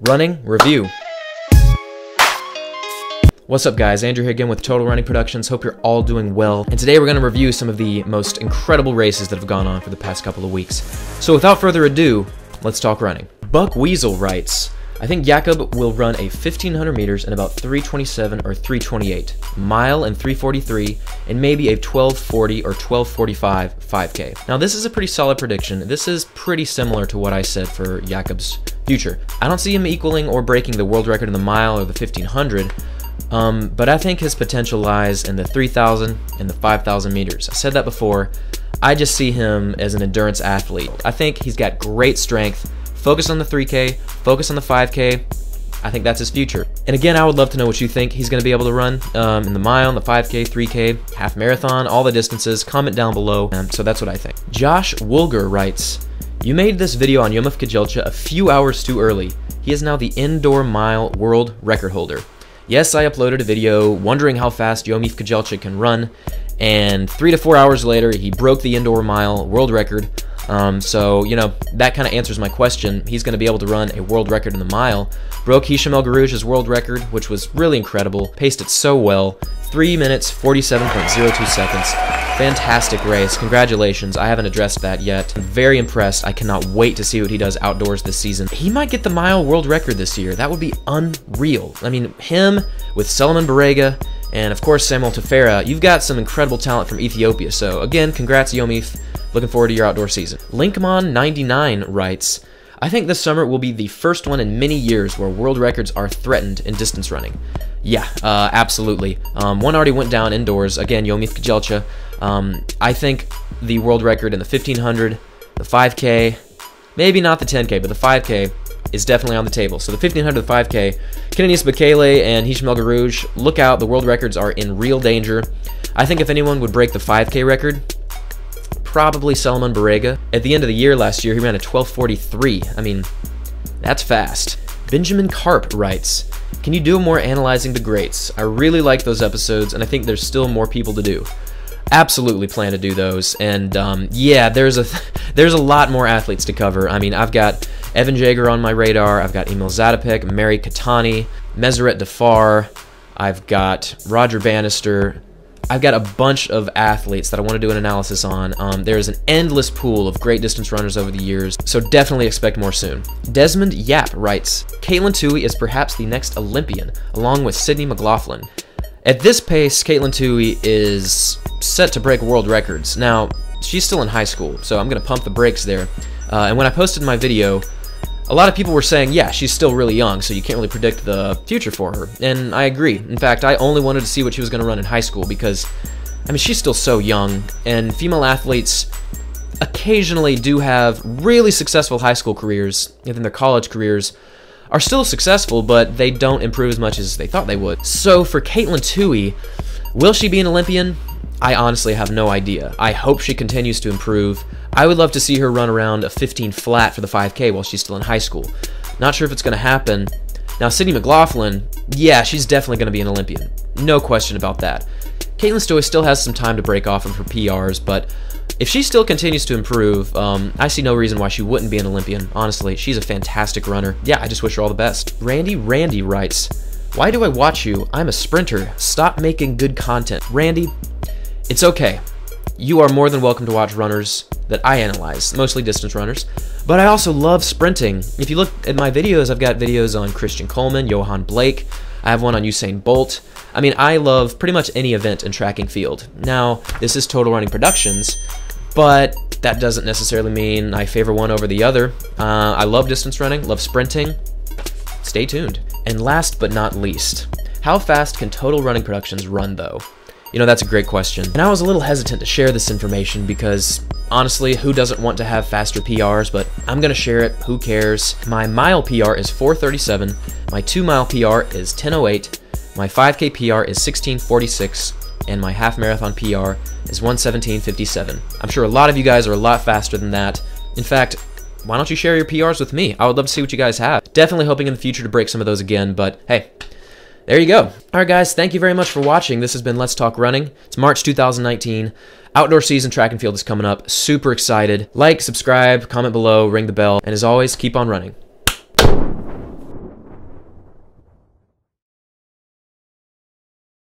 Running Review. What's up guys, Andrew here again with Total Running Productions, hope you're all doing well, and today we're going to review some of the most incredible races that have gone on for the past couple of weeks. So without further ado, let's talk running. Buck Weasel writes, I think Jakob will run a 1500 meters in about 327 or 328, mile in 343, and maybe a 1240 or 1245 5K. Now this is a pretty solid prediction. This is pretty similar to what I said for Jakob's future. I don't see him equaling or breaking the world record in the mile or the 1500, um, but I think his potential lies in the 3000 and the 5000 meters. I said that before. I just see him as an endurance athlete. I think he's got great strength Focus on the 3K, focus on the 5K. I think that's his future. And again, I would love to know what you think he's going to be able to run um, in the mile, in the 5K, 3K, half marathon, all the distances. Comment down below. Um, so that's what I think. Josh Woolger writes, You made this video on Yomif Kejelcha a few hours too early. He is now the indoor mile world record holder. Yes, I uploaded a video wondering how fast Yomif Kejelcha can run, and three to four hours later, he broke the indoor mile world record. Um, so, you know, that kind of answers my question. He's going to be able to run a world record in the mile. Broke Hicham El Guerrouj's world record, which was really incredible. Paced it so well. 3 minutes, 47.02 seconds. Fantastic race. Congratulations. I haven't addressed that yet. I'm very impressed. I cannot wait to see what he does outdoors this season. He might get the mile world record this year. That would be unreal. I mean, him with Selemon Barega and, of course, Samuel Tefera, you've got some incredible talent from Ethiopia. So, again, congrats, Yomif. Looking forward to your outdoor season. Linkmon99 writes, I think this summer will be the first one in many years where world records are threatened in distance running. Yeah, uh, absolutely. Um, one already went down indoors. Again, Yomif Kejelcha. Um, I think the world record in the 1500, the 5K, maybe not the 10K, but the 5K is definitely on the table. So the 1500, the 5K, Kenenisa Bekele and Hicham El Guerrouj, look out. The world records are in real danger. I think if anyone would break the 5K record, probably Selemon Barega. At the end of the year last year, he ran a 1243. I mean, that's fast. Benjamin Karp writes, Can you do more analyzing the greats? I really like those episodes, and I think there's still more people to do. Absolutely plan to do those, and um, yeah, there's a there's a lot more athletes to cover. I mean, I've got Evan Jager on my radar. I've got Emil Zatopek, Mary Keitany, Meseret Defar. I've got Roger Bannister, I've got a bunch of athletes that I want to do an analysis on. Um, there's an endless pool of great distance runners over the years, so definitely expect more soon. Desmond Yap writes, Katelyn Tuohy is perhaps the next Olympian, along with Sydney McLaughlin. At this pace, Katelyn Tuohy is set to break world records. Now, she's still in high school, so I'm going to pump the brakes there. Uh, and when I posted my video, a lot of people were saying, yeah, she's still really young, so you can't really predict the future for her. And I agree. In fact, I only wanted to see what she was going to run in high school because, I mean, she's still so young, and female athletes occasionally do have really successful high school careers, even their college careers are still successful, but they don't improve as much as they thought they would. So for Katelyn Tuohy, will she be an Olympian? I honestly have no idea. I hope she continues to improve. I would love to see her run around a 15 flat for the 5K while she's still in high school. Not sure if it's going to happen. Now, Sydney McLaughlin, yeah, she's definitely going to be an Olympian. No question about that. Katelyn Tuohy still has some time to break off of her PRs, but if she still continues to improve, um, I see no reason why she wouldn't be an Olympian. Honestly, she's a fantastic runner. Yeah, I just wish her all the best. Randy Randy writes, Why do I watch you? I'm a sprinter. Stop making good content. Randy, it's okay. You are more than welcome to watch runners that I analyze, mostly distance runners. But I also love sprinting. If you look at my videos, I've got videos on Christian Coleman, Yohan Blake. I have one on Usain Bolt. I mean, I love pretty much any event in track and field. Now, this is Total Running Productions, but that doesn't necessarily mean I favor one over the other. Uh, I love distance running, love sprinting. Stay tuned. And last but not least, how fast can Total Running Productions run though? You know, that's a great question. And I was a little hesitant to share this information because, honestly, who doesn't want to have faster PRs, but I'm to share it. Who cares? My mile PR is 437, my 2 mile PR is 1008, my 5K PR is 1646, and my half marathon PR is 117.57. I'm sure a lot of you guys are a lot faster than that. In fact, why don't you share your PRs with me? I would love to see what you guys have. Definitely hoping in the future to break some of those again, but hey, there you go. All right, guys, thank you very much for watching. This has been Let's Talk Running. It's March 2019. Outdoor season track and field is coming up. Super excited. Like, subscribe, comment below, ring the bell, and as always, keep on running.